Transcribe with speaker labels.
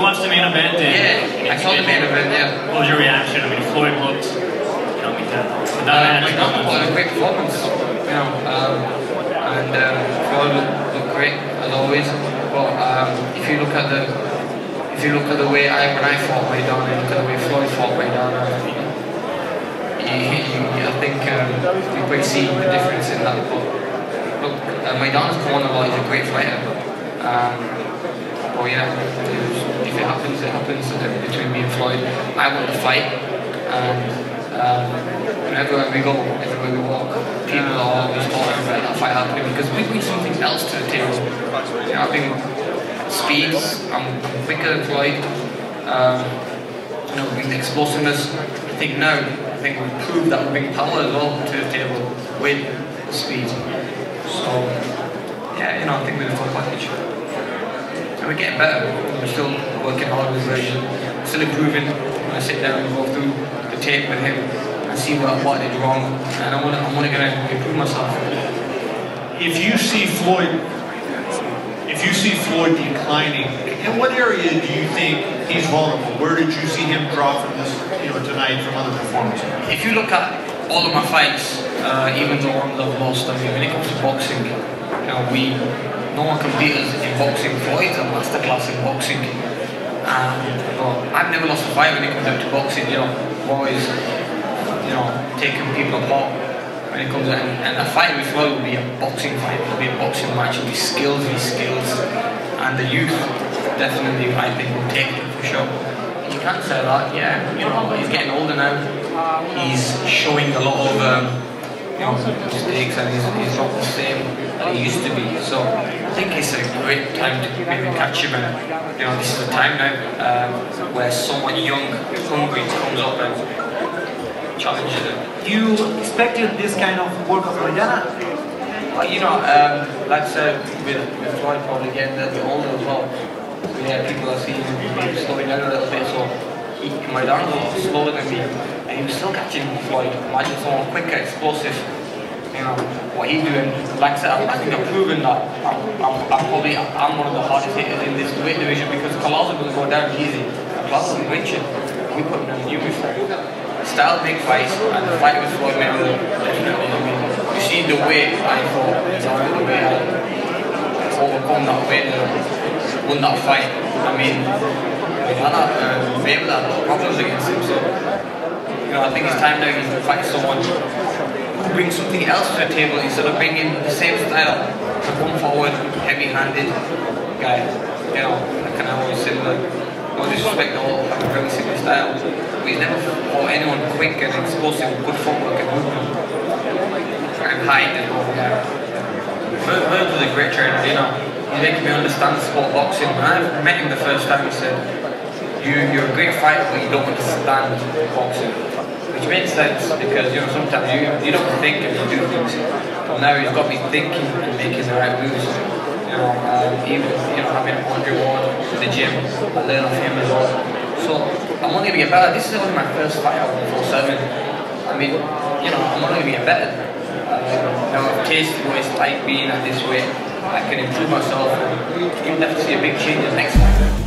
Speaker 1: watched the main event. And,
Speaker 2: Yeah, I saw the main event. Yeah.
Speaker 1: What was your reaction? I mean, Floyd looked, you know, with that,
Speaker 2: Uh,
Speaker 1: match.
Speaker 2: Maidana put on a great performance, you know, um, and um, Floyd looked, looked great as always. But um, if you look at the if you look at the way I when I fought Maidana and look at the way Floyd fought you, you, I think um, you quite see the difference in that. But look, uh, Maidana's come on a lot. He's a great fighter. Um, but yeah, if it happens, it happens between me and Floyd. I want to fight, and um, we go, everywhere we walk, people are always talking about that fight happening because we bring something else to the table. You know, I think speeds, I'm, quicker than Floyd. Um, you know, bring explosiveness. I think now, I think we've proved that we bring power as well to the table with speed. So, yeah, you know, I think we're in a full package. We're getting better. We're still working hard with Virgil, still improving. When I sit down and go through the tape with him and see what, what I did wrong, and I want to, I'm only going to improve myself.
Speaker 3: If you see Floyd, if you see Floyd declining, in what area do you think he's vulnerable? Where did you see him drop from this, you know, tonight from other performances?
Speaker 2: If you look at all of my fights, uh, even the ones I've lost, I mean, when it comes to boxing, you know, we, no one can beat us in boxing. Floyd's a masterclass in boxing. Um, but I've never lost a fight when it comes down to boxing, you know, always, you know, taking people apart when it comes to, and, a fight with Floyd will be a boxing fight, it'll be a boxing match, it'll be skills v skills, and the youth definitely, I think, will take it for sure. You can't say that, yeah, you know, he's getting older now, he's showing a lot of, um, mistakes and he's, he's not the same that he used to be, so I think it's a great time to maybe catch him and, you know, this is the time now um, where someone young, hungry comes up and challenges him.
Speaker 4: You expected this kind of work of Maidana?
Speaker 2: Well, you know, um, like I said, with, with Floyd probably getting a little bit older as well. So yeah, people are seeing him slowing down a little bit. So he, Maidana was a lot slower than me, and was still catching Floyd. Imagine someone quicker, explosive. You know what he's doing. Like I said, I, think I've proven that I'm, I'm, I'm probably I'm one of the hardest hitters in this weight division because Collazo doesn't go down easy. Collazo is reaching. We put him in new before. Style big fights, and the fight with Floyd Mayweather definitely. I you see the way I fought, the way I overcome that weight and won that fight. I mean, Mayweather, uh, Mayweather had problems against him, so you know, I think it's time now to fight someone who brings something else to the table instead of bringing the same style to come forward, heavy-handed guy. You know, I can always say like, no disrespect, all have a very similar style. He's never fought anyone quick and explosive, good footwork and movement. And height and all that. Merv was a great trainer, you know. He making me understand sport boxing. When I met him the first time, he said, you, you're a great fighter, but you don't understand boxing. Which makes sense because you know sometimes you you don't think and you do things. But now he's got me thinking and making the right moves. You know, um, even you know having Andre Ward in the gym, I learn off him as well. So I'm only gonna get better. This is only my first fight out of 4-7. I mean, you know, I'm only gonna get better. Um, now I've tasted what it's like being at this weight. I can improve myself you'll definitely see a big change in the next fight.